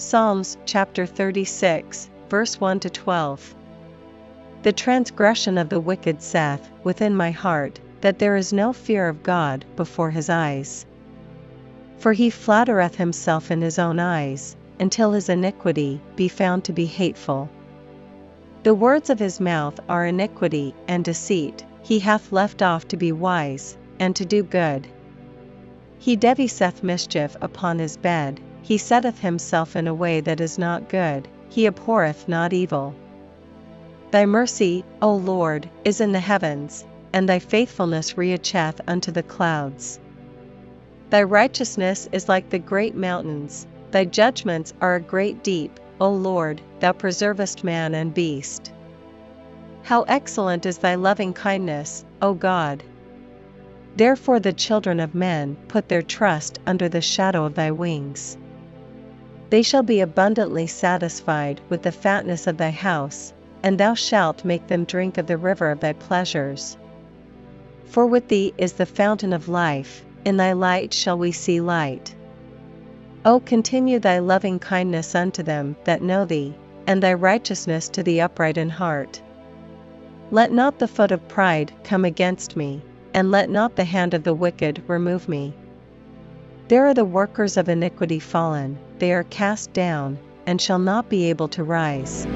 Psalms chapter 36, verse 1 to 12. The transgression of the wicked saith within my heart that there is no fear of God before his eyes. For he flattereth himself in his own eyes, until his iniquity be found to be hateful. The words of his mouth are iniquity and deceit, he hath left off to be wise, and to do good. He deviseth mischief upon his bed, he setteth himself in a way that is not good, he abhorreth not evil. Thy mercy, O Lord, is in the heavens, and thy faithfulness reacheth unto the clouds. Thy righteousness is like the great mountains, thy judgments are a great deep, O Lord, thou preservest man and beast. How excellent is thy loving kindness, O God! Therefore the children of men put their trust under the shadow of thy wings. They shall be abundantly satisfied with the fatness of thy house, and thou shalt make them drink of the river of thy pleasures. For with thee is the fountain of life, in thy light shall we see light. O continue thy loving kindness unto them that know thee, and thy righteousness to the upright in heart. Let not the foot of pride come against me, and let not the hand of the wicked remove me. There are the workers of iniquity fallen, they are cast down, and shall not be able to rise.